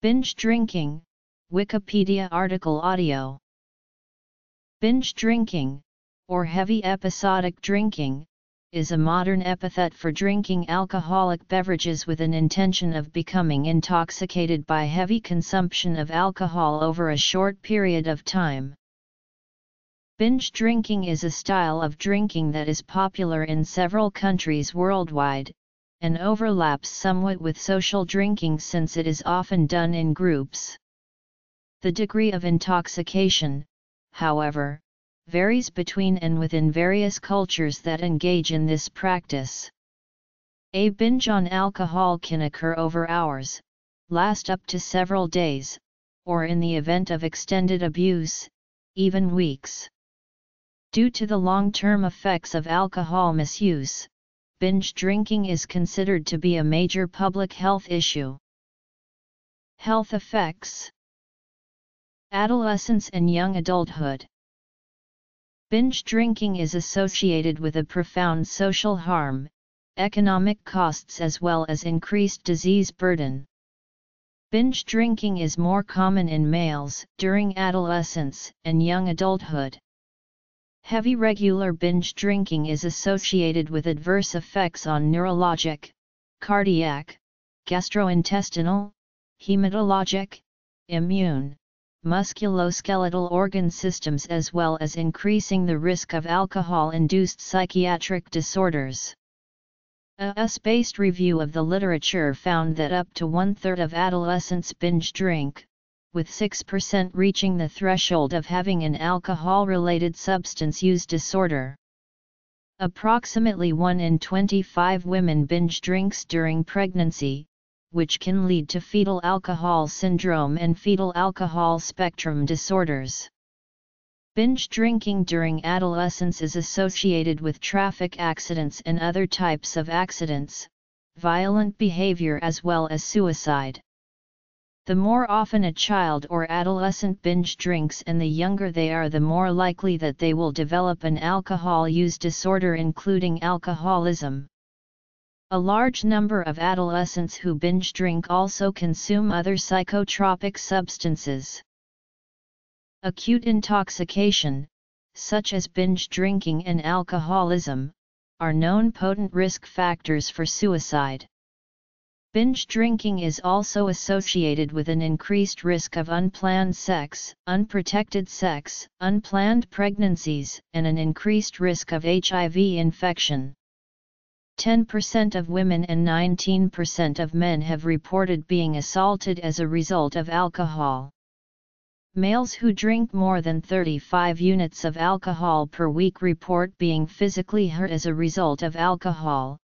Binge drinking, Wikipedia article audio. Binge drinking, or heavy episodic drinking, is a modern epithet for drinking alcoholic beverages with an intention of becoming intoxicated by heavy consumption of alcohol over a short period of time. Binge drinking is a style of drinking that is popular in several countries worldwide, and overlaps somewhat with social drinking since it is often done in groups. The degree of intoxication, however, varies between and within various cultures that engage in this practice. A binge on alcohol can occur over hours, last up to several days, or in the event of extended abuse, even weeks. Due to the long-term effects of alcohol misuse, binge drinking is considered to be a major public health issue. Health effects Adolescence and young adulthood Binge drinking is associated with a profound social harm, economic costs as well as increased disease burden. Binge drinking is more common in males during adolescence and young adulthood. Heavy regular binge drinking is associated with adverse effects on neurologic, cardiac, gastrointestinal, hematologic, immune, musculoskeletal organ systems as well as increasing the risk of alcohol-induced psychiatric disorders. A US-based review of the literature found that up to one-third of adolescents binge drink, with 6% reaching the threshold of having an alcohol-related substance use disorder. Approximately 1 in 25 women binge drinks during pregnancy, which can lead to fetal alcohol syndrome and fetal alcohol spectrum disorders. Binge drinking during adolescence is associated with traffic accidents and other types of accidents, violent behavior as well as suicide. The more often a child or adolescent binge drinks and the younger they are the more likely that they will develop an alcohol use disorder including alcoholism. A large number of adolescents who binge drink also consume other psychotropic substances. Acute intoxication, such as binge drinking and alcoholism, are known potent risk factors for suicide. Binge drinking is also associated with an increased risk of unplanned sex, unprotected sex, unplanned pregnancies, and an increased risk of HIV infection. 10% of women and 19% of men have reported being assaulted as a result of alcohol. Males who drink more than 35 units of alcohol per week report being physically hurt as a result of alcohol,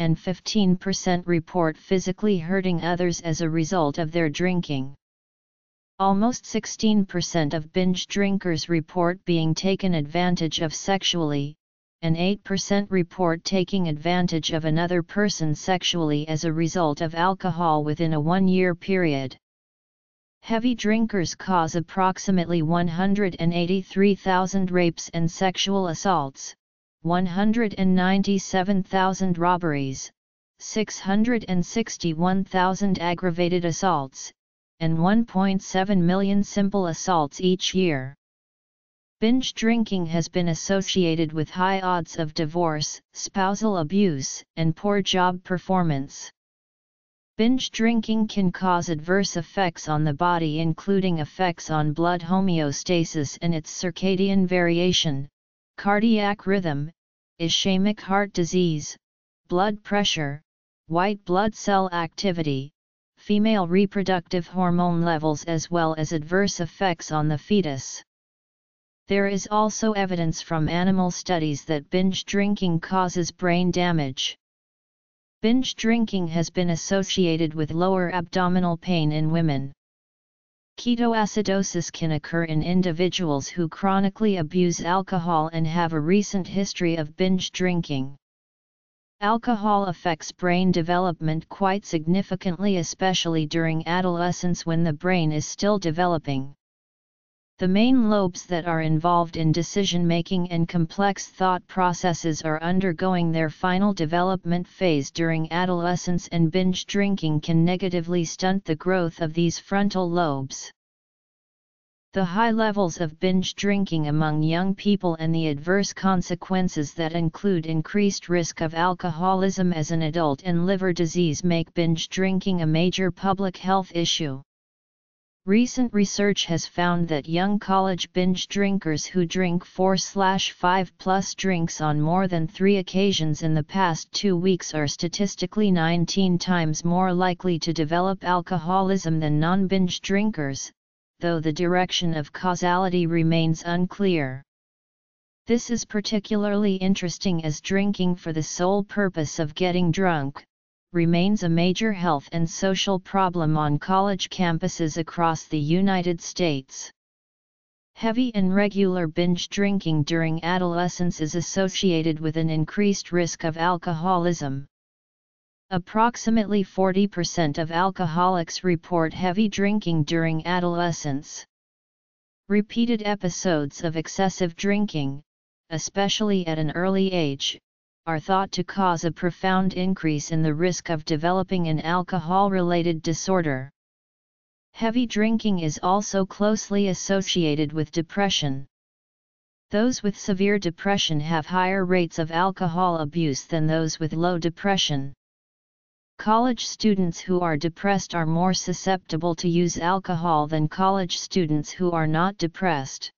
and 15% report physically hurting others as a result of their drinking. Almost 16% of binge drinkers report being taken advantage of sexually, and 8% report taking advantage of another person sexually as a result of alcohol within a one-year period. Heavy drinkers cause approximately 183,000 rapes and sexual assaults, 197,000 robberies, 661,000 aggravated assaults, and 1.7 million simple assaults each year. Binge drinking has been associated with high odds of divorce, spousal abuse, and poor job performance. Binge drinking can cause adverse effects on the body including effects on blood homeostasis and its circadian variation, cardiac rhythm, ischemic heart disease, blood pressure, white blood cell activity, female reproductive hormone levels as well as adverse effects on the fetus. There is also evidence from animal studies that binge drinking causes brain damage. Binge drinking has been associated with lower abdominal pain in women. Ketoacidosis can occur in individuals who chronically abuse alcohol and have a recent history of binge drinking. Alcohol affects brain development quite significantly especially during adolescence when the brain is still developing. The main lobes that are involved in decision making and complex thought processes are undergoing their final development phase during adolescence, and binge drinking can negatively stunt the growth of these frontal lobes. The high levels of binge drinking among young people and the adverse consequences that include increased risk of alcoholism as an adult and liver disease make binge drinking a major public health issue. Recent research has found that young college binge drinkers who drink 4/5 plus drinks on more than 3 occasions in the past 2 weeks are statistically 19 times more likely to develop alcoholism than non-binge drinkers, though the direction of causality remains unclear. This is particularly interesting as drinking for the sole purpose of getting drunk, remains a major health and social problem on college campuses across the United States. Heavy and regular binge drinking during adolescence is associated with an increased risk of alcoholism. Approximately 40% of alcoholics report heavy drinking during adolescence. Repeated episodes of excessive drinking, especially at an early age, are thought to cause a profound increase in the risk of developing an alcohol-related disorder. Heavy drinking is also closely associated with depression. Those with severe depression have higher rates of alcohol abuse than those with low depression. College students who are depressed are more susceptible to use alcohol than college students who are not depressed.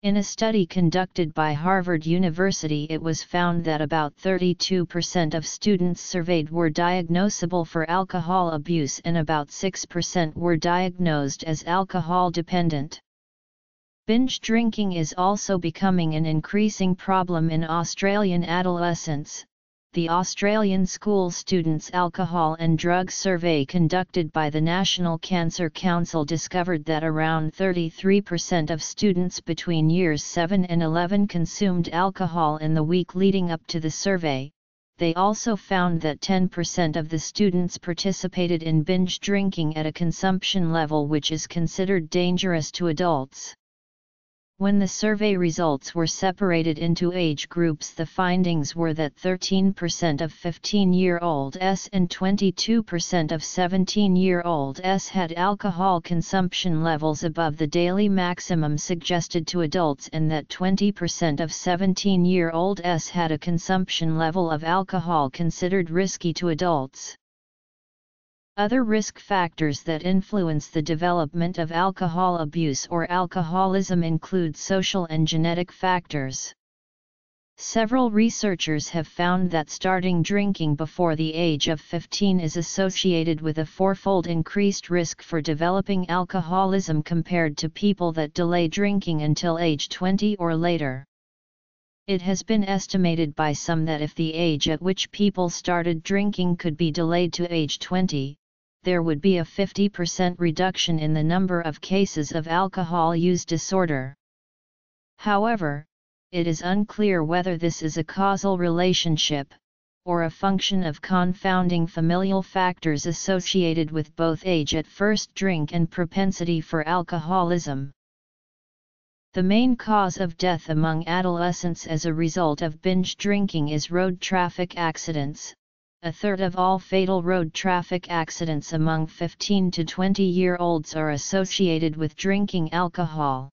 In a study conducted by Harvard University it was found that about 32% of students surveyed were diagnosable for alcohol abuse and about 6% were diagnosed as alcohol dependent. Binge drinking is also becoming an increasing problem in Australian adolescents, the Australian School Students Alcohol and Drug Survey conducted by the National Cancer Council discovered that around 33% of students between years 7 and 11 consumed alcohol in the week leading up to the survey. They also found that 10% of the students participated in binge drinking at a consumption level which is considered dangerous to adults. When the survey results were separated into age groups the findings were that 13% of 15-year-olds and 22% of 17-year-olds had alcohol consumption levels above the daily maximum suggested to adults and that 20% of 17-year-olds had a consumption level of alcohol considered risky to adults. Other risk factors that influence the development of alcohol abuse or alcoholism include social and genetic factors. Several researchers have found that starting drinking before the age of 15 is associated with a fourfold increased risk for developing alcoholism compared to people that delay drinking until age 20 or later. It has been estimated by some that if the age at which people started drinking could be delayed to age 20, there would be a 50% reduction in the number of cases of alcohol use disorder. However, it is unclear whether this is a causal relationship, or a function of confounding familial factors associated with both age at first drink and propensity for alcoholism. The main cause of death among adolescents as a result of binge drinking is road traffic accidents, a third of all fatal road traffic accidents among 15 to 20 year olds are associated with drinking alcohol.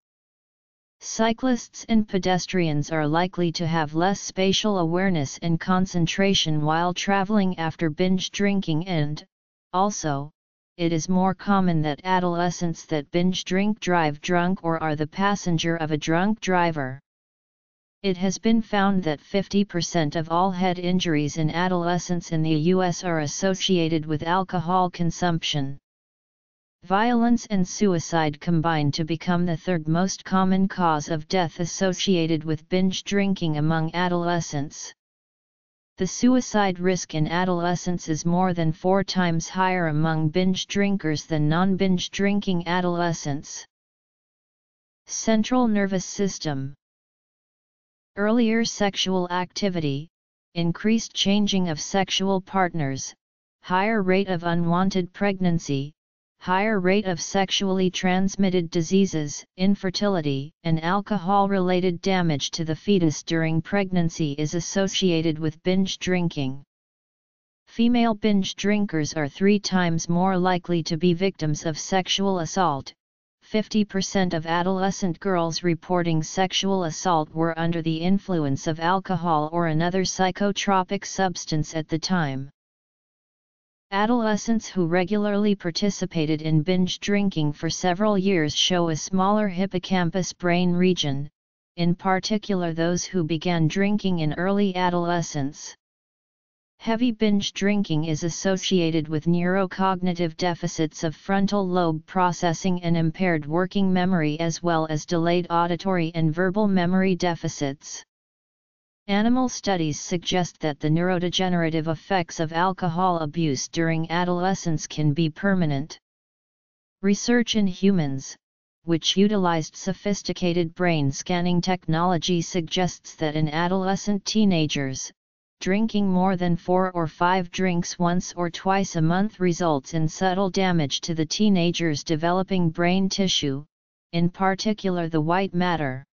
Cyclists and pedestrians are likely to have less spatial awareness and concentration while traveling after binge drinking and, also, it is more common that adolescents that binge drink drive drunk or are the passenger of a drunk driver. It has been found that 50% of all head injuries in adolescents in the U.S. are associated with alcohol consumption. Violence and suicide combine to become the third most common cause of death associated with binge drinking among adolescents. The suicide risk in adolescents is more than four times higher among binge drinkers than non-binge drinking adolescents. Central nervous system Earlier sexual activity, increased changing of sexual partners, higher rate of unwanted pregnancy, higher rate of sexually transmitted diseases, infertility, and alcohol-related damage to the fetus during pregnancy is associated with binge drinking. Female binge drinkers are three times more likely to be victims of sexual assault. 50% of adolescent girls reporting sexual assault were under the influence of alcohol or another psychotropic substance at the time. Adolescents who regularly participated in binge drinking for several years show a smaller hippocampus brain region, in particular those who began drinking in early adolescence. Heavy binge drinking is associated with neurocognitive deficits of frontal lobe processing and impaired working memory as well as delayed auditory and verbal memory deficits. Animal studies suggest that the neurodegenerative effects of alcohol abuse during adolescence can be permanent. Research in humans, which utilized sophisticated brain scanning technology suggests that in adolescent teenagers, drinking more than four or five drinks once or twice a month results in subtle damage to the teenager's developing brain tissue, in particular the white matter.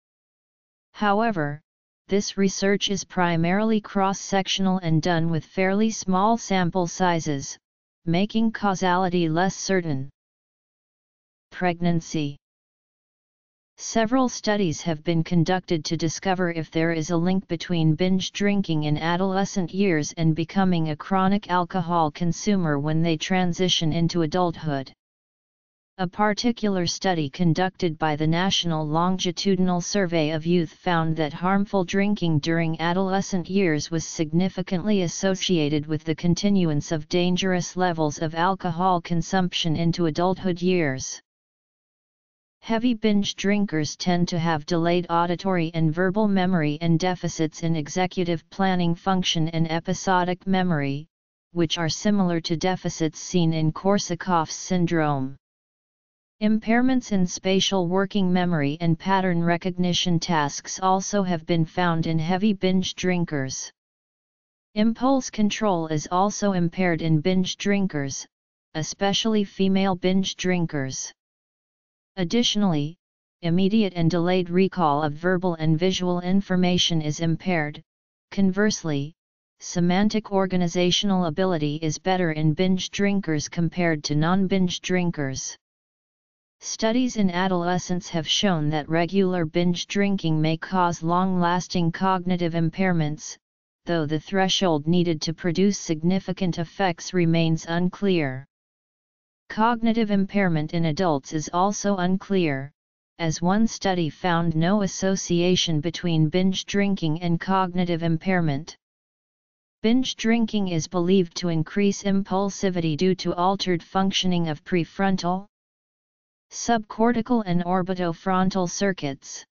However, this research is primarily cross-sectional and done with fairly small sample sizes, making causality less certain. Pregnancy Several studies have been conducted to discover if there is a link between binge drinking in adolescent years and becoming a chronic alcohol consumer when they transition into adulthood. A particular study conducted by the National Longitudinal Survey of Youth found that harmful drinking during adolescent years was significantly associated with the continuance of dangerous levels of alcohol consumption into adulthood years. Heavy binge drinkers tend to have delayed auditory and verbal memory and deficits in executive planning function and episodic memory, which are similar to deficits seen in Korsakoff's syndrome. Impairments in spatial working memory and pattern recognition tasks also have been found in heavy binge drinkers. Impulse control is also impaired in binge drinkers, especially female binge drinkers. Additionally, immediate and delayed recall of verbal and visual information is impaired. Conversely, semantic organizational ability is better in binge drinkers compared to non-binge drinkers. Studies in adolescents have shown that regular binge drinking may cause long-lasting cognitive impairments, though the threshold needed to produce significant effects remains unclear. Cognitive impairment in adults is also unclear, as one study found no association between binge drinking and cognitive impairment. Binge drinking is believed to increase impulsivity due to altered functioning of prefrontal, subcortical and orbitofrontal circuits.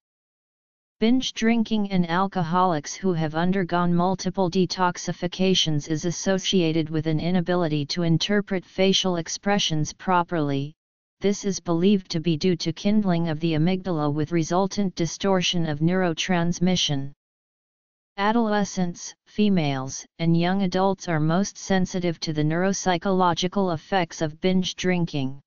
Binge drinking in alcoholics who have undergone multiple detoxifications is associated with an inability to interpret facial expressions properly. This is believed to be due to kindling of the amygdala with resultant distortion of neurotransmission. Adolescents, females, and young adults are most sensitive to the neuropsychological effects of binge drinking.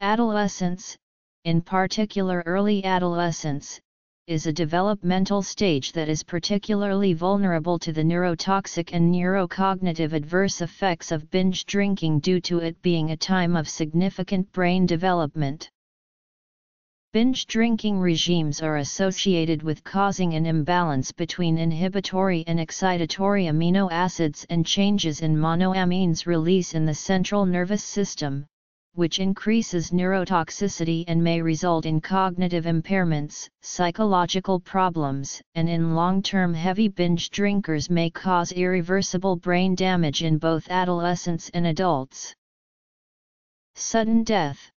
Adolescents, in particular early adolescence, is a developmental stage that is particularly vulnerable to the neurotoxic and neurocognitive adverse effects of binge drinking due to it being a time of significant brain development. Binge drinking regimes are associated with causing an imbalance between inhibitory and excitatory amino acids and changes in monoamines release in the central nervous system, which increases neurotoxicity and may result in cognitive impairments, psychological problems, and in long-term heavy binge drinkers may cause irreversible brain damage in both adolescents and adults. Sudden death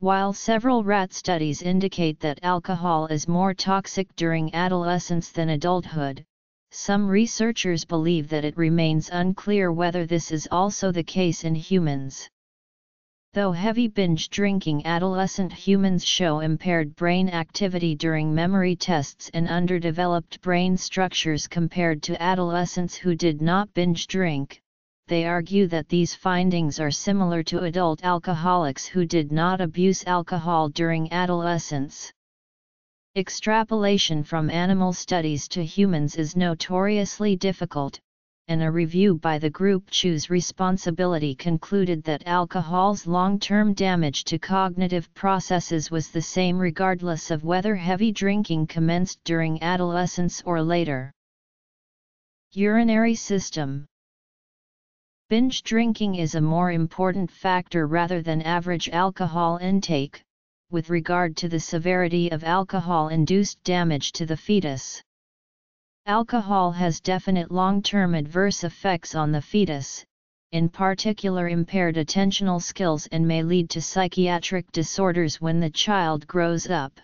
While several rat studies indicate that alcohol is more toxic during adolescence than adulthood, some researchers believe that it remains unclear whether this is also the case in humans. Though heavy binge drinking adolescent humans show impaired brain activity during memory tests and underdeveloped brain structures compared to adolescents who did not binge drink, they argue that these findings are similar to adult alcoholics who did not abuse alcohol during adolescence. Extrapolation from animal studies to humans is notoriously difficult, and a review by the group Choose Responsibility concluded that alcohol's long-term damage to cognitive processes was the same regardless of whether heavy drinking commenced during adolescence or later. Urinary system Binge drinking is a more important factor rather than average alcohol intake, with regard to the severity of alcohol-induced damage to the fetus. Alcohol has definite long-term adverse effects on the fetus, in particular impaired attentional skills and may lead to psychiatric disorders when the child grows up.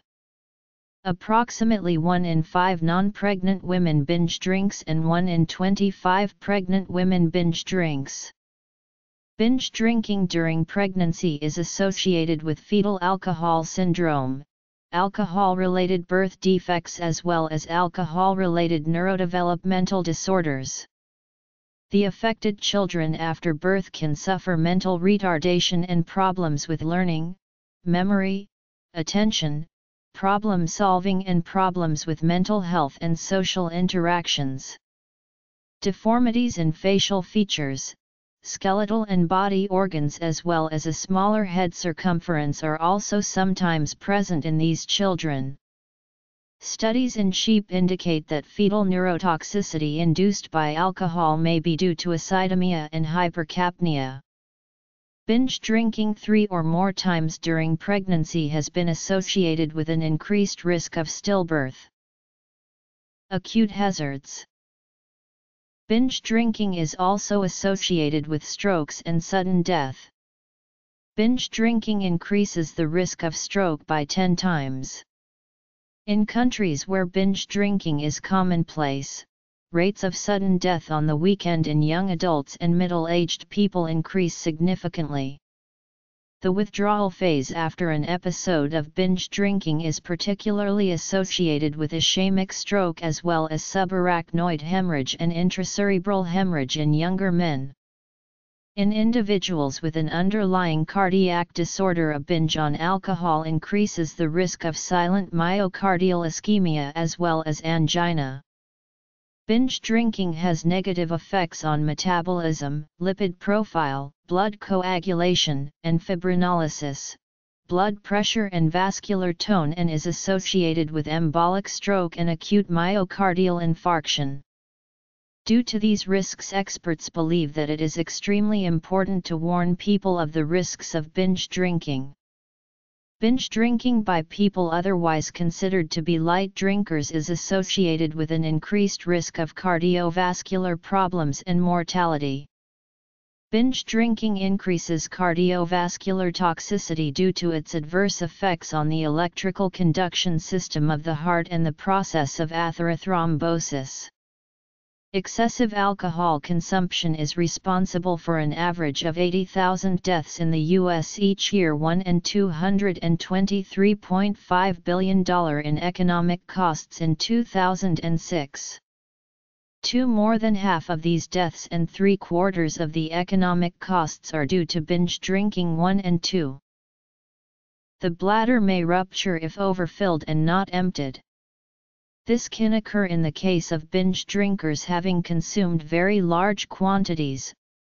Approximately 1 in 5 non-pregnant women binge drinks and 1 in 25 pregnant women binge drinks. Binge drinking during pregnancy is associated with fetal alcohol syndrome, alcohol-related birth defects as well as alcohol-related neurodevelopmental disorders. The affected children after birth can suffer mental retardation and problems with learning, memory, attention, problem solving and problems with mental health and social interactions. Deformities in facial features, skeletal and body organs as well as a smaller head circumference are also sometimes present in these children. Studies in sheep indicate that fetal neurotoxicity induced by alcohol may be due to acidemia and hypercapnia. Binge drinking three or more times during pregnancy has been associated with an increased risk of stillbirth. Acute hazards Binge drinking is also associated with strokes and sudden death. Binge drinking increases the risk of stroke by 10 times. In countries where binge drinking is commonplace, rates of sudden death on the weekend in young adults and middle-aged people increase significantly. The withdrawal phase after an episode of binge drinking is particularly associated with ischemic stroke as well as subarachnoid hemorrhage and intracerebral hemorrhage in younger men. In individuals with an underlying cardiac disorder a binge on alcohol increases the risk of silent myocardial ischemia as well as angina. Binge drinking has negative effects on metabolism, lipid profile, blood coagulation, and fibrinolysis, blood pressure and vascular tone and is associated with embolic stroke and acute myocardial infarction. Due to these risks experts believe that it is extremely important to warn people of the risks of binge drinking. Binge drinking by people otherwise considered to be light drinkers is associated with an increased risk of cardiovascular problems and mortality. Binge drinking increases cardiovascular toxicity due to its adverse effects on the electrical conduction system of the heart and the process of atherothrombosis. Excessive alcohol consumption is responsible for an average of 80,000 deaths in the U.S. each year 1 and $223.5 billion in economic costs in 2006. Two more than half of these deaths and three quarters of the economic costs are due to binge drinking 1 and 2. The bladder may rupture if overfilled and not emptied. This can occur in the case of binge drinkers having consumed very large quantities,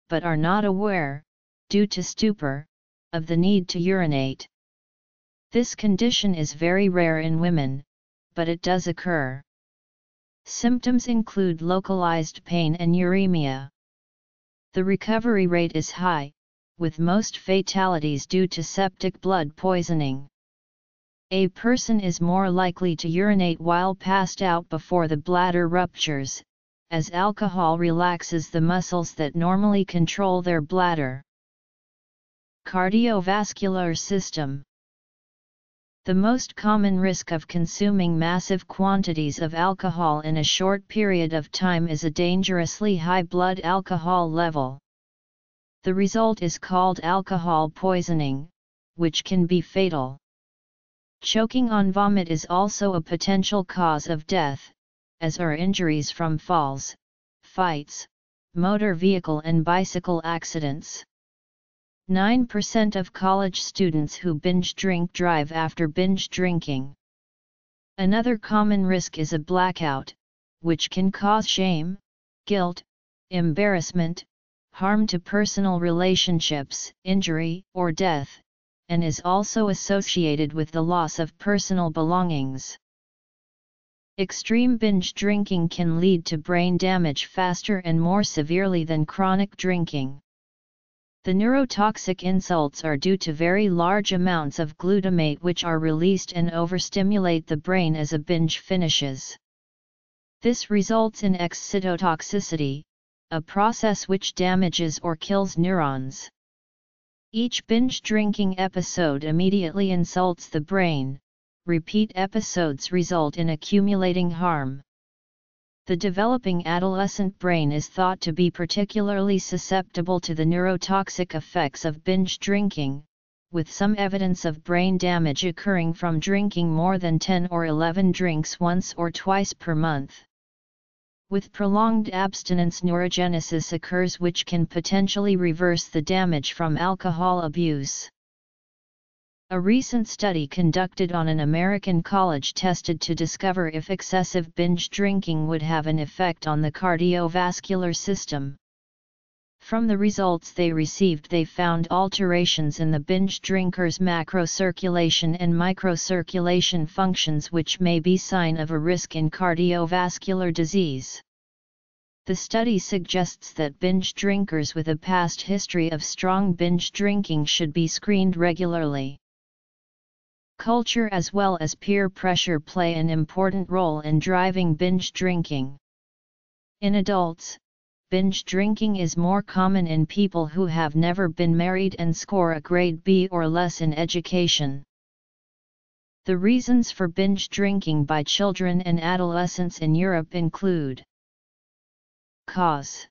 but are not aware, due to stupor, of the need to urinate. This condition is very rare in women, but it does occur. Symptoms include localized pain and uremia. The recovery rate is high, with most fatalities due to septic blood poisoning. A person is more likely to urinate while passed out before the bladder ruptures, as alcohol relaxes the muscles that normally control their bladder. Cardiovascular system The most common risk of consuming massive quantities of alcohol in a short period of time is a dangerously high blood alcohol level. The result is called alcohol poisoning, which can be fatal. Choking on vomit is also a potential cause of death, as are injuries from falls, fights, motor vehicle and bicycle accidents. 9% of college students who binge drink drive after binge drinking. Another common risk is a blackout, which can cause shame, guilt, embarrassment, harm to personal relationships, injury, or death, and is also associated with the loss of personal belongings. Extreme binge drinking can lead to brain damage faster and more severely than chronic drinking. The neurotoxic insults are due to very large amounts of glutamate which are released and overstimulate the brain as a binge finishes. This results in excitotoxicity, a process which damages or kills neurons. Each binge drinking episode immediately insults the brain, repeat episodes result in accumulating harm. The developing adolescent brain is thought to be particularly susceptible to the neurotoxic effects of binge drinking, with some evidence of brain damage occurring from drinking more than 10 or 11 drinks once or twice per month. With prolonged abstinence neurogenesis occurs which can potentially reverse the damage from alcohol abuse. A recent study conducted on an American college tested to discover if excessive binge drinking would have an effect on the cardiovascular system. From the results they received they found alterations in the binge drinker's macrocirculation and microcirculation functions which may be sign of a risk in cardiovascular disease. The study suggests that binge drinkers with a past history of strong binge drinking should be screened regularly. Culture as well as peer pressure play an important role in driving binge drinking. In adults, binge drinking is more common in people who have never been married and score a grade B or less in education. The reasons for binge drinking by children and adolescents in Europe include Cause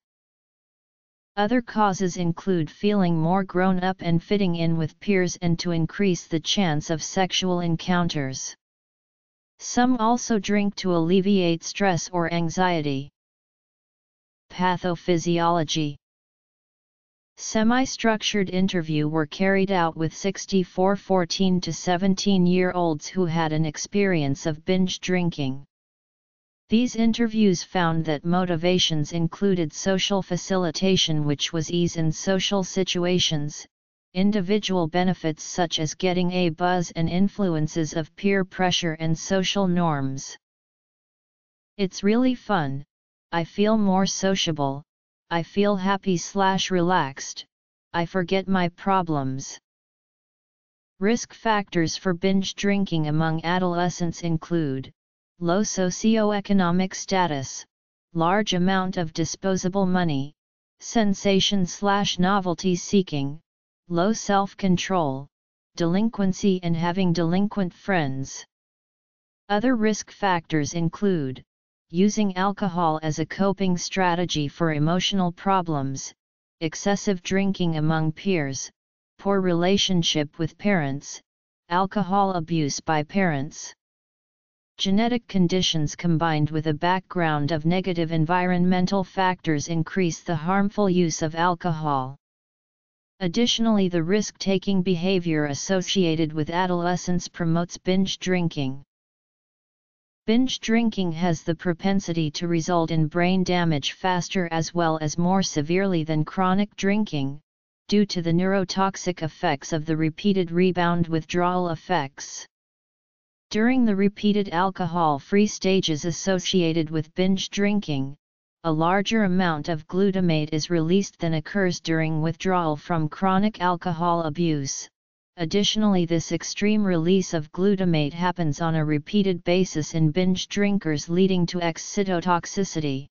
other causes include feeling more grown up and fitting in with peers and to increase the chance of sexual encounters. Some also drink to alleviate stress or anxiety. Pathophysiology Semi-structured interview were carried out with 64 14 to 17 year olds who had an experience of binge drinking. These interviews found that motivations included social facilitation which was ease in social situations, individual benefits such as getting a buzz and influences of peer pressure and social norms. It's really fun, I feel more sociable, I feel happy slash relaxed, I forget my problems. Risk factors for binge drinking among adolescents include low socioeconomic status, large amount of disposable money, sensation slash novelty seeking, low self-control, delinquency and having delinquent friends. Other risk factors include, using alcohol as a coping strategy for emotional problems, excessive drinking among peers, poor relationship with parents, alcohol abuse by parents. Genetic conditions combined with a background of negative environmental factors increase the harmful use of alcohol. Additionally the risk-taking behavior associated with adolescence promotes binge drinking. Binge drinking has the propensity to result in brain damage faster as well as more severely than chronic drinking, due to the neurotoxic effects of the repeated rebound withdrawal effects. During the repeated alcohol-free stages associated with binge drinking, a larger amount of glutamate is released than occurs during withdrawal from chronic alcohol abuse. Additionally this extreme release of glutamate happens on a repeated basis in binge drinkers leading to excitotoxicity.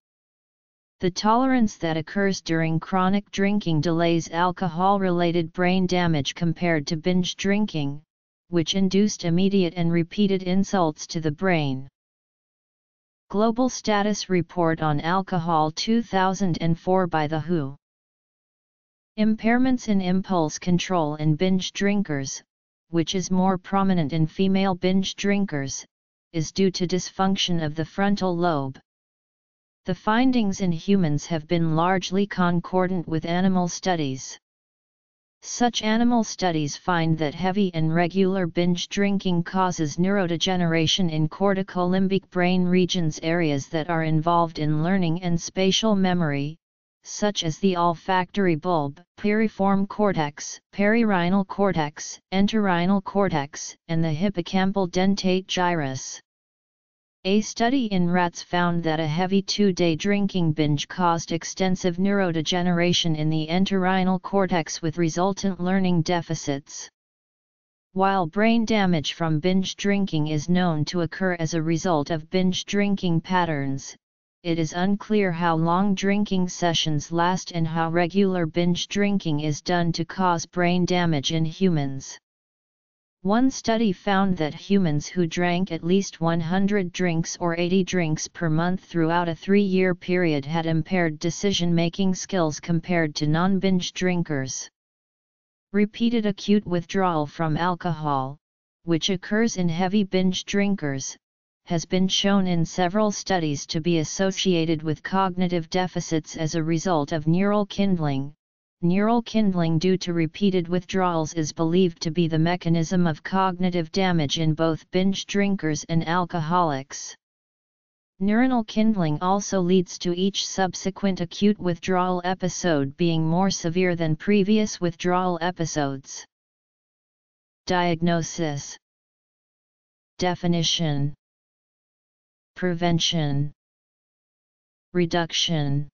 The tolerance that occurs during chronic drinking delays alcohol-related brain damage compared to binge drinking, which induced immediate and repeated insults to the brain. Global Status Report on Alcohol 2004 by The WHO Impairments in impulse control in binge drinkers, which is more prominent in female binge drinkers, is due to dysfunction of the frontal lobe. The findings in humans have been largely concordant with animal studies. Such animal studies find that heavy and regular binge drinking causes neurodegeneration in corticolimbic brain regions areas that are involved in learning and spatial memory, such as the olfactory bulb, piriform cortex, perirhinal cortex, entorhinal cortex, and the hippocampal dentate gyrus. A study in rats found that a heavy two-day drinking binge caused extensive neurodegeneration in the entorhinal cortex with resultant learning deficits. While brain damage from binge drinking is known to occur as a result of binge drinking patterns, it is unclear how long drinking sessions last and how regular binge drinking is done to cause brain damage in humans. One study found that humans who drank at least 100 drinks or 80 drinks per month throughout a three-year period had impaired decision-making skills compared to non-binge drinkers. Repeated acute withdrawal from alcohol, which occurs in heavy binge drinkers, has been shown in several studies to be associated with cognitive deficits as a result of neural kindling, Neural kindling due to repeated withdrawals is believed to be the mechanism of cognitive damage in both binge drinkers and alcoholics. Neuronal kindling also leads to each subsequent acute withdrawal episode being more severe than previous withdrawal episodes. Diagnosis Definition Prevention Reduction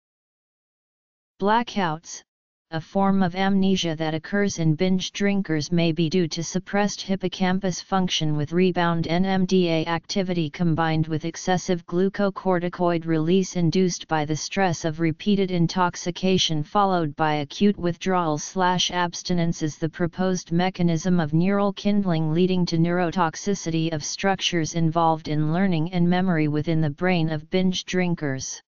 Blackouts a form of amnesia that occurs in binge drinkers may be due to suppressed hippocampus function with rebound NMDA activity combined with excessive glucocorticoid release induced by the stress of repeated intoxication followed by acute withdrawal slash abstinence is the proposed mechanism of neural kindling leading to neurotoxicity of structures involved in learning and memory within the brain of binge drinkers.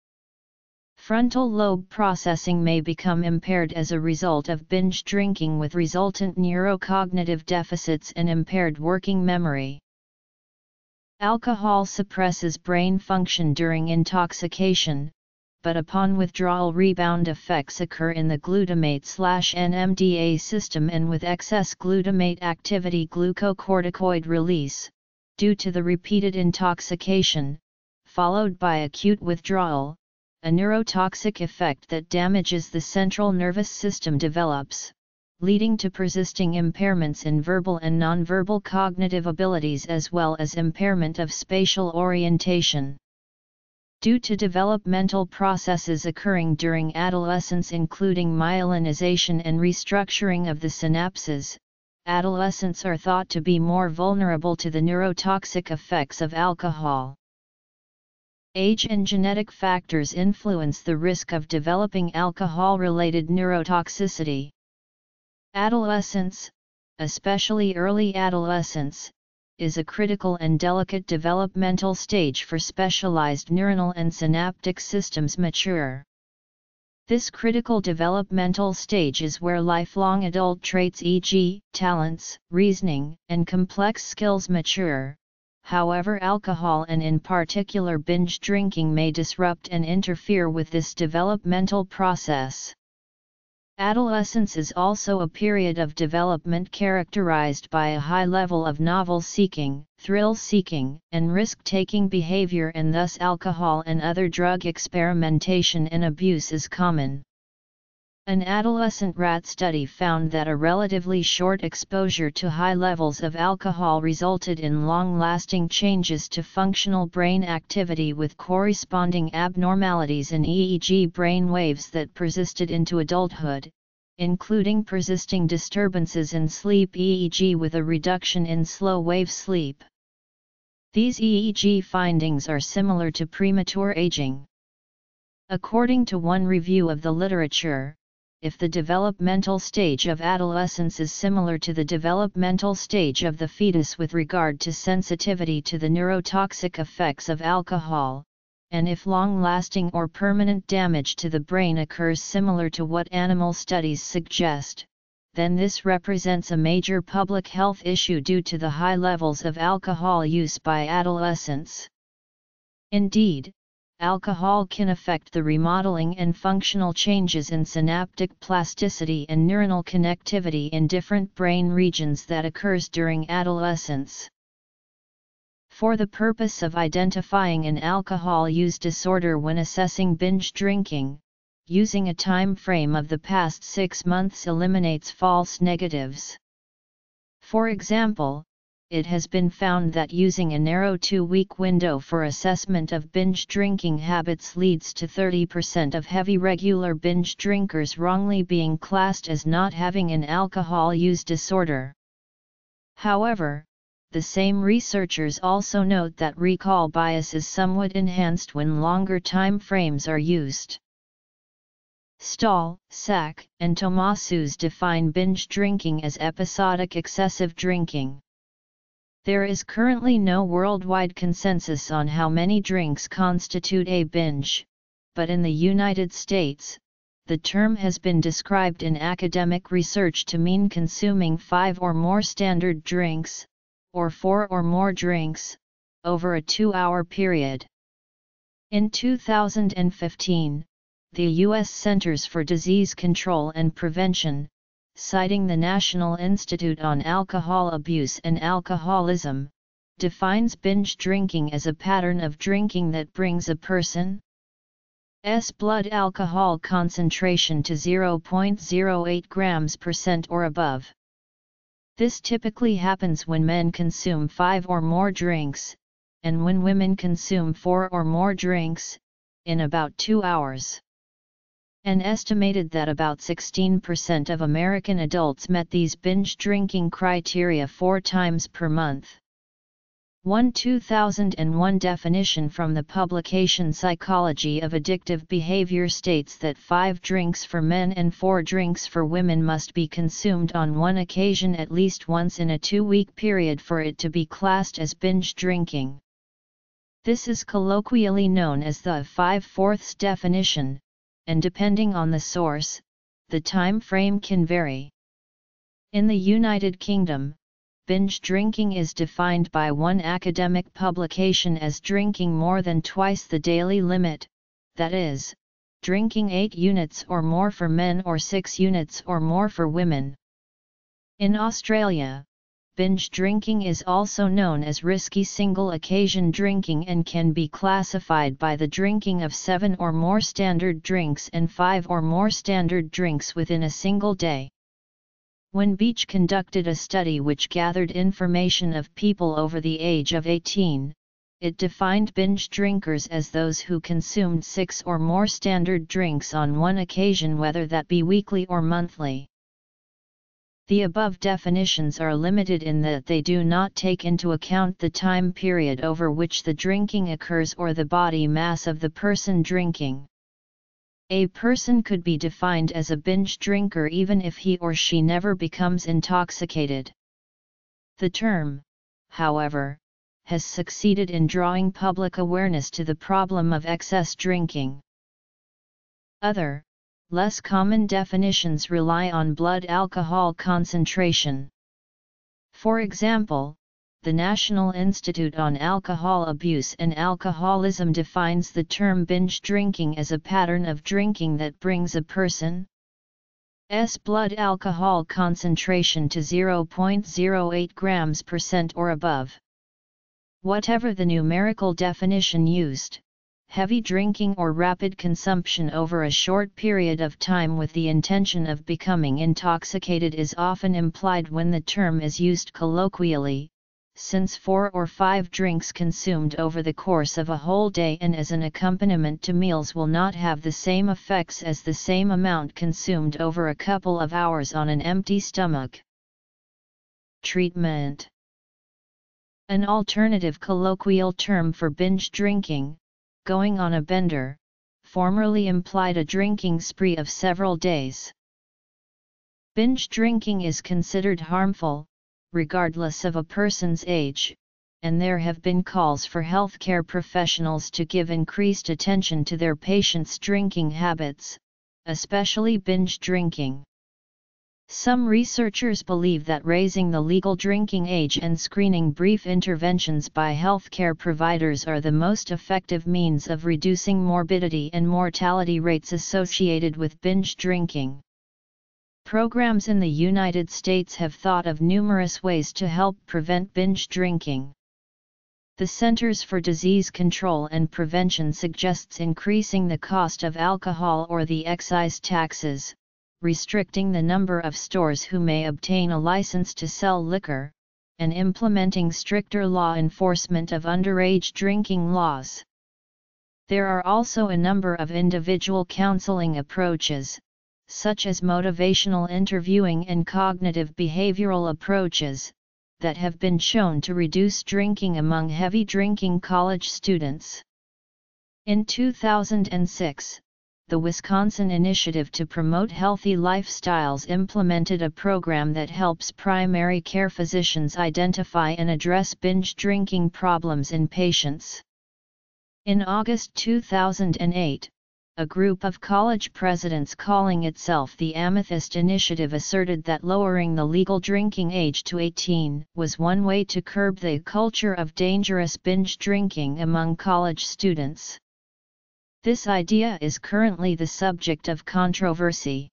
Frontal lobe processing may become impaired as a result of binge drinking with resultant neurocognitive deficits and impaired working memory. Alcohol suppresses brain function during intoxication, but upon withdrawal rebound effects occur in the glutamate-NMDA system and with excess glutamate activity glucocorticoid release, due to the repeated intoxication, followed by acute withdrawal, a neurotoxic effect that damages the central nervous system develops, leading to persisting impairments in verbal and nonverbal cognitive abilities as well as impairment of spatial orientation. Due to developmental processes occurring during adolescence including myelinization and restructuring of the synapses, adolescents are thought to be more vulnerable to the neurotoxic effects of alcohol. Age and genetic factors influence the risk of developing alcohol-related neurotoxicity. Adolescence, especially early adolescence, is a critical and delicate developmental stage for specialized neuronal and synaptic systems mature. This critical developmental stage is where lifelong adult traits e.g., talents, reasoning, and complex skills mature, however alcohol and in particular binge drinking may disrupt and interfere with this developmental process. Adolescence is also a period of development characterized by a high level of novel-seeking, thrill-seeking, and risk-taking behavior and thus alcohol and other drug experimentation and abuse is common. An adolescent rat study found that a relatively short exposure to high levels of alcohol resulted in long-lasting changes to functional brain activity with corresponding abnormalities in EEG brain waves that persisted into adulthood, including persisting disturbances in sleep EEG with a reduction in slow-wave sleep. These EEG findings are similar to premature aging. According to one review of the literature, if the developmental stage of adolescence is similar to the developmental stage of the fetus with regard to sensitivity to the neurotoxic effects of alcohol, and if long-lasting or permanent damage to the brain occurs similar to what animal studies suggest, then this represents a major public health issue due to the high levels of alcohol use by adolescents. Indeed, alcohol can affect the remodeling and functional changes in synaptic plasticity and neuronal connectivity in different brain regions that occurs during adolescence. For the purpose of identifying an alcohol use disorder when assessing binge drinking, using a time frame of the past six months eliminates false negatives. For example, it has been found that using a narrow two-week window for assessment of binge drinking habits leads to 30% of heavy regular binge drinkers wrongly being classed as not having an alcohol use disorder. However, the same researchers also note that recall bias is somewhat enhanced when longer time frames are used. Stahl, Sack, and Tomasu's define binge drinking as episodic excessive drinking. There is currently no worldwide consensus on how many drinks constitute a binge, but in the United States, the term has been described in academic research to mean consuming five or more standard drinks, or four or more drinks, over a two-hour period. In 2015, the U.S. Centers for Disease Control and Prevention, citing the National Institute on Alcohol Abuse and Alcoholism, defines binge drinking as a pattern of drinking that brings a person's blood alcohol concentration to 0.08 grams percent or above. This typically happens when men consume 5 or more drinks, and when women consume 4 or more drinks, in about 2 hours. An estimated that about 16% of American adults met these binge drinking criteria four times per month. One 2001 definition from the publication Psychology of Addictive Behavior states that five drinks for men and four drinks for women must be consumed on one occasion at least once in a two-week period for it to be classed as binge drinking. This is colloquially known as the 5 fourths definition, and depending on the source, the time frame can vary. In the United Kingdom, binge drinking is defined by one academic publication as drinking more than twice the daily limit, that is, drinking 8 units or more for men or 6 units or more for women. In Australia, binge drinking is also known as risky single occasion drinking and can be classified by the drinking of seven or more standard drinks and five or more standard drinks within a single day. When Beach conducted a study which gathered information of people over the age of 18, it defined binge drinkers as those who consumed six or more standard drinks on one occasion whether that be weekly or monthly. The above definitions are limited in that they do not take into account the time period over which the drinking occurs or the body mass of the person drinking. A person could be defined as a binge drinker even if he or she never becomes intoxicated. The term, however, has succeeded in drawing public awareness to the problem of excess drinking. Other, Less common definitions rely on blood alcohol concentration. For example, the National Institute on Alcohol Abuse and Alcoholism defines the term binge drinking as a pattern of drinking that brings a person's blood alcohol concentration to 0.08 grams percent or above. Whatever the numerical definition used, heavy drinking or rapid consumption over a short period of time with the intention of becoming intoxicated is often implied when the term is used colloquially, since four or five drinks consumed over the course of a whole day and as an accompaniment to meals will not have the same effects as the same amount consumed over a couple of hours on an empty stomach. Treatment An alternative colloquial term for binge drinking, going on a bender, formerly implied a drinking spree of several days. Binge drinking is considered harmful, regardless of a person's age, and there have been calls for healthcare professionals to give increased attention to their patients' drinking habits, especially binge drinking. Some researchers believe that raising the legal drinking age and screening brief interventions by healthcare providers are the most effective means of reducing morbidity and mortality rates associated with binge drinking. Programs in the United States have thought of numerous ways to help prevent binge drinking. The Centers for Disease Control and Prevention suggests increasing the cost of alcohol or the excise taxes, restricting the number of stores who may obtain a license to sell liquor, and implementing stricter law enforcement of underage drinking laws. There are also a number of individual counseling approaches, such as motivational interviewing and cognitive behavioral approaches, that have been shown to reduce drinking among heavy drinking college students. In 2006, the Wisconsin Initiative to Promote Healthy Lifestyles implemented a program that helps primary care physicians identify and address binge drinking problems in patients. In August 2008, a group of college presidents calling itself the Amethyst Initiative asserted that lowering the legal drinking age to 18 was one way to curb the culture of dangerous binge drinking among college students. This idea is currently the subject of controversy.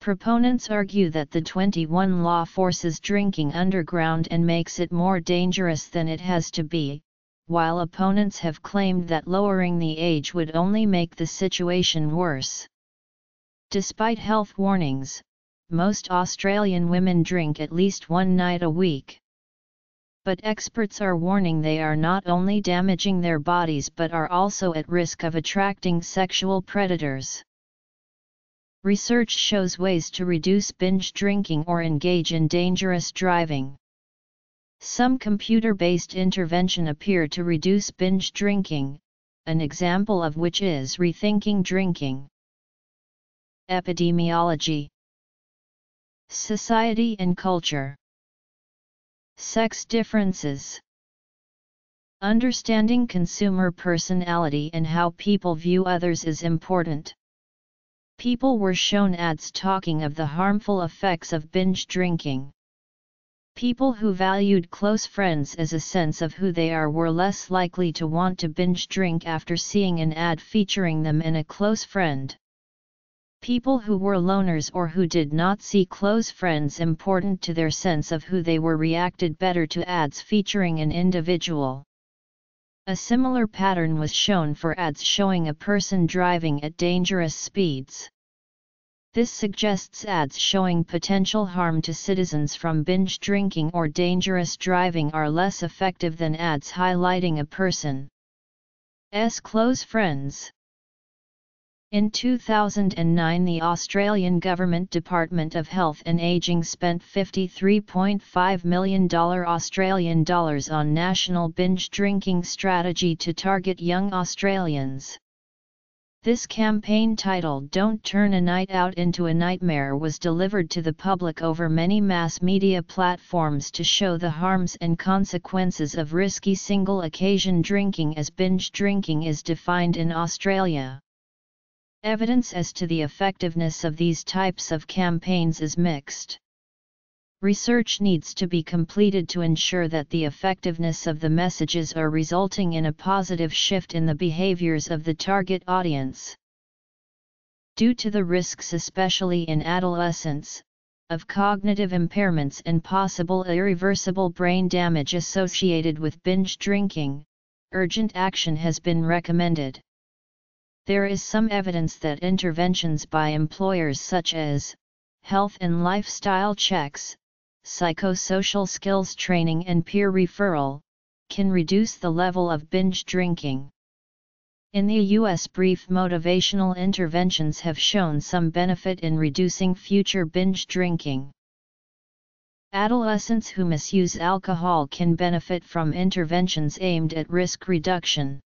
Proponents argue that the 21 law forces drinking underground and makes it more dangerous than it has to be, while opponents have claimed that lowering the age would only make the situation worse. Despite health warnings, most Australian women drink at least one night a week but experts are warning they are not only damaging their bodies but are also at risk of attracting sexual predators. Research shows ways to reduce binge drinking or engage in dangerous driving. Some computer-based intervention appear to reduce binge drinking, an example of which is rethinking drinking. Epidemiology Society and culture Sex differences. Understanding consumer personality and how people view others is important. People were shown ads talking of the harmful effects of binge drinking. People who valued close friends as a sense of who they are were less likely to want to binge drink after seeing an ad featuring them and a close friend. People who were loners or who did not see close friends important to their sense of who they were reacted better to ads featuring an individual. A similar pattern was shown for ads showing a person driving at dangerous speeds. This suggests ads showing potential harm to citizens from binge drinking or dangerous driving are less effective than ads highlighting a person's close friends. In 2009 the Australian Government Department of Health and Ageing spent $53.5 million Australian dollars on national binge drinking strategy to target young Australians. This campaign titled Don't Turn a Night Out into a Nightmare was delivered to the public over many mass media platforms to show the harms and consequences of risky single occasion drinking as binge drinking is defined in Australia. Evidence as to the effectiveness of these types of campaigns is mixed. Research needs to be completed to ensure that the effectiveness of the messages are resulting in a positive shift in the behaviors of the target audience. Due to the risks especially in adolescence, of cognitive impairments and possible irreversible brain damage associated with binge drinking, urgent action has been recommended. There is some evidence that interventions by employers such as health and lifestyle checks, psychosocial skills training and peer referral, can reduce the level of binge drinking. In the US brief motivational interventions have shown some benefit in reducing future binge drinking. Adolescents who misuse alcohol can benefit from interventions aimed at risk reduction.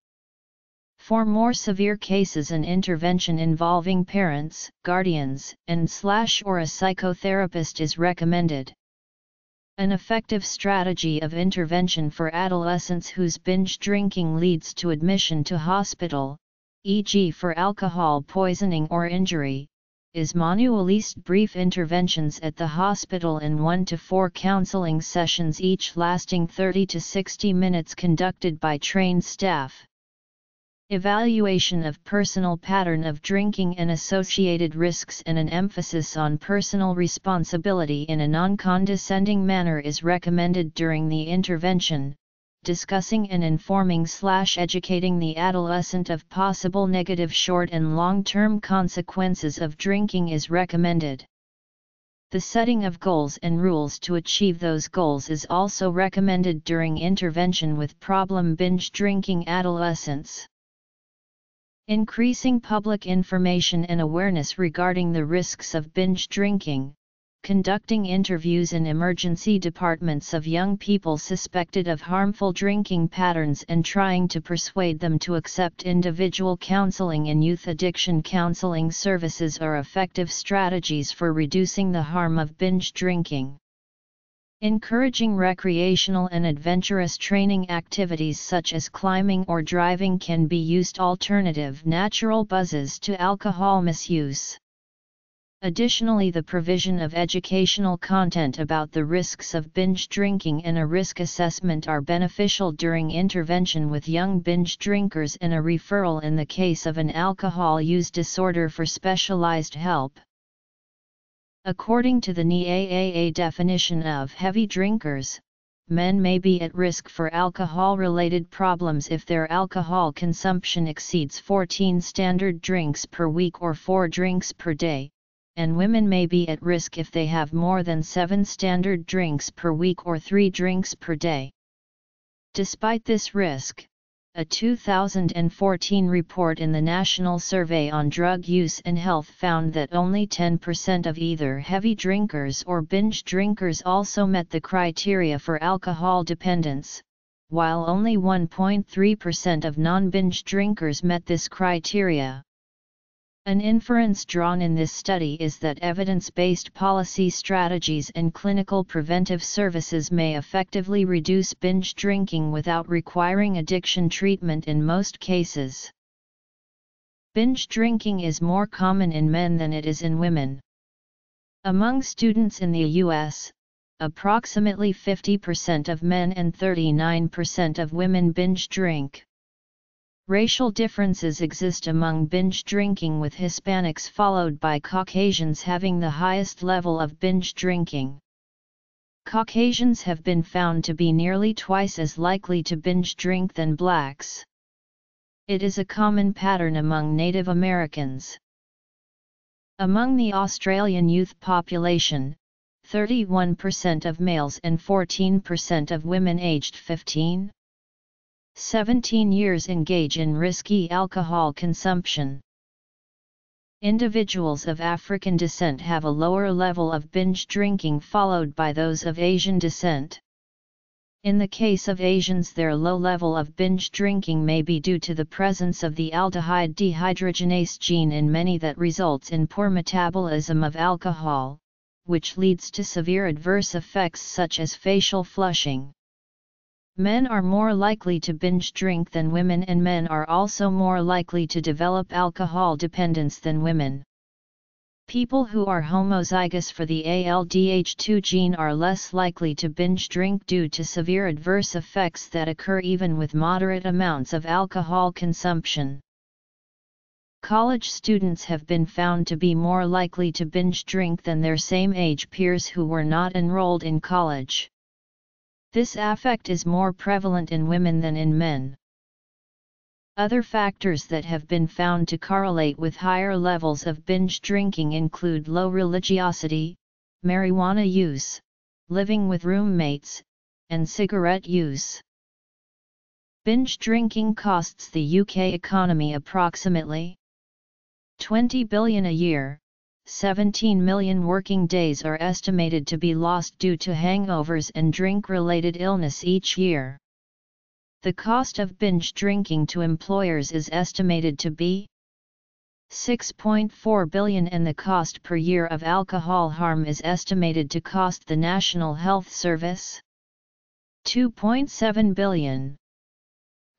For more severe cases an intervention involving parents, guardians, and slash or a psychotherapist is recommended. An effective strategy of intervention for adolescents whose binge drinking leads to admission to hospital, e.g. for alcohol poisoning or injury, is manualised brief interventions at the hospital in 1 to 4 counseling sessions each lasting 30 to 60 minutes conducted by trained staff. Evaluation of personal pattern of drinking and associated risks and an emphasis on personal responsibility in a non-condescending manner is recommended during the intervention, discussing and informing slash educating the adolescent of possible negative short and long-term consequences of drinking is recommended. The setting of goals and rules to achieve those goals is also recommended during intervention with problem binge drinking adolescents. Increasing public information and awareness regarding the risks of binge drinking, conducting interviews in emergency departments of young people suspected of harmful drinking patterns and trying to persuade them to accept individual counseling and youth addiction counseling services are effective strategies for reducing the harm of binge drinking. Encouraging recreational and adventurous training activities such as climbing or driving can be used alternative natural buzzes to alcohol misuse. Additionally the provision of educational content about the risks of binge drinking and a risk assessment are beneficial during intervention with young binge drinkers and a referral in the case of an alcohol use disorder for specialized help. According to the NIAAA definition of heavy drinkers, men may be at risk for alcohol-related problems if their alcohol consumption exceeds 14 standard drinks per week or 4 drinks per day, and women may be at risk if they have more than 7 standard drinks per week or 3 drinks per day. Despite this risk, a 2014 report in the National Survey on Drug Use and Health found that only 10% of either heavy drinkers or binge drinkers also met the criteria for alcohol dependence, while only 1.3% of non-binge drinkers met this criteria. An inference drawn in this study is that evidence-based policy strategies and clinical preventive services may effectively reduce binge drinking without requiring addiction treatment in most cases. Binge drinking is more common in men than it is in women. Among students in the U.S., approximately 50% of men and 39% of women binge drink. Racial differences exist among binge drinking with Hispanics followed by Caucasians having the highest level of binge drinking. Caucasians have been found to be nearly twice as likely to binge drink than blacks. It is a common pattern among Native Americans. Among the Australian youth population, 31% of males and 14% of women aged 15, 17 years engage in risky alcohol consumption. Individuals of African descent have a lower level of binge drinking followed by those of Asian descent. In the case of Asians their low level of binge drinking may be due to the presence of the aldehyde dehydrogenase gene in many that results in poor metabolism of alcohol, which leads to severe adverse effects such as facial flushing. Men are more likely to binge drink than women and men are also more likely to develop alcohol dependence than women. People who are homozygous for the ALDH2 gene are less likely to binge drink due to severe adverse effects that occur even with moderate amounts of alcohol consumption. College students have been found to be more likely to binge drink than their same age peers who were not enrolled in college. This affect is more prevalent in women than in men. Other factors that have been found to correlate with higher levels of binge drinking include low religiosity, marijuana use, living with roommates, and cigarette use. Binge drinking costs the UK economy approximately 20 billion a year, 17 million working days are estimated to be lost due to hangovers and drink-related illness each year. The cost of binge drinking to employers is estimated to be 6.4 billion and the cost per year of alcohol harm is estimated to cost the National Health Service 2.7 billion.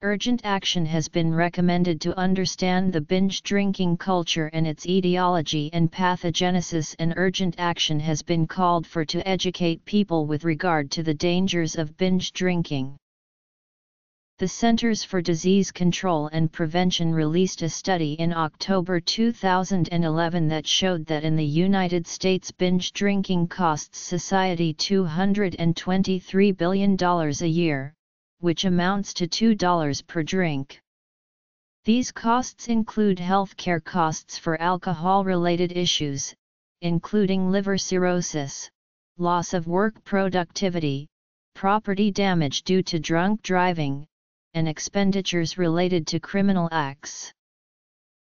Urgent action has been recommended to understand the binge drinking culture and its etiology and pathogenesis and urgent action has been called for to educate people with regard to the dangers of binge drinking. The Centers for Disease Control and Prevention released a study in October 2011 that showed that in the United States binge drinking costs society $223 billion a year, which amounts to $2 per drink. These costs include healthcare costs for alcohol-related issues, including liver cirrhosis, loss of work productivity, property damage due to drunk driving, and expenditures related to criminal acts.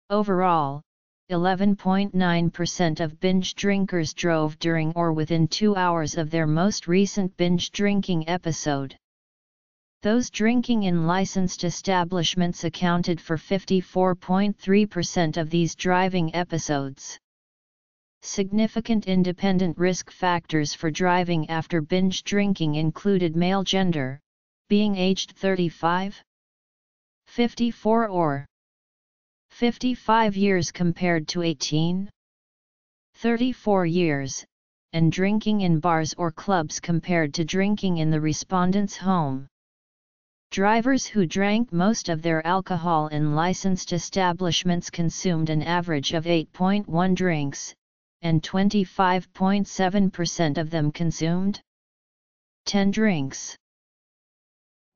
Overall, 11.9% of binge drinkers drove during or within two hours of their most recent binge drinking episode. Those drinking in licensed establishments accounted for 54.3% of these driving episodes. Significant independent risk factors for driving after binge drinking included male gender, being aged 35, 54 or 55 years compared to 18, 34 years, and drinking in bars or clubs compared to drinking in the respondent's home. Drivers who drank most of their alcohol in licensed establishments consumed an average of 8.1 drinks, and 25.7% of them consumed 10 drinks.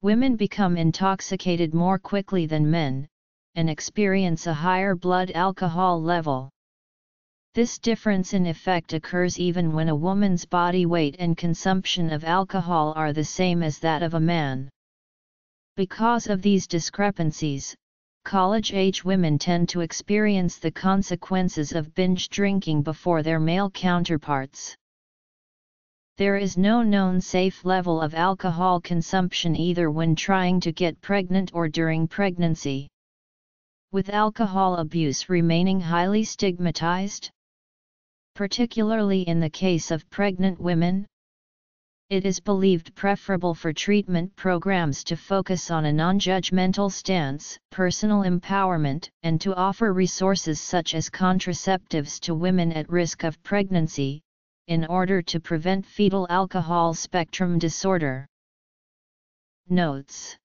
Women become intoxicated more quickly than men, and experience a higher blood alcohol level. This difference in effect occurs even when a woman's body weight and consumption of alcohol are the same as that of a man. Because of these discrepancies, college-age women tend to experience the consequences of binge drinking before their male counterparts. There is no known safe level of alcohol consumption either when trying to get pregnant or during pregnancy. With alcohol abuse remaining highly stigmatized, particularly in the case of pregnant women, it is believed preferable for treatment programs to focus on a non-judgmental stance, personal empowerment, and to offer resources such as contraceptives to women at risk of pregnancy, in order to prevent fetal alcohol spectrum disorder. Notes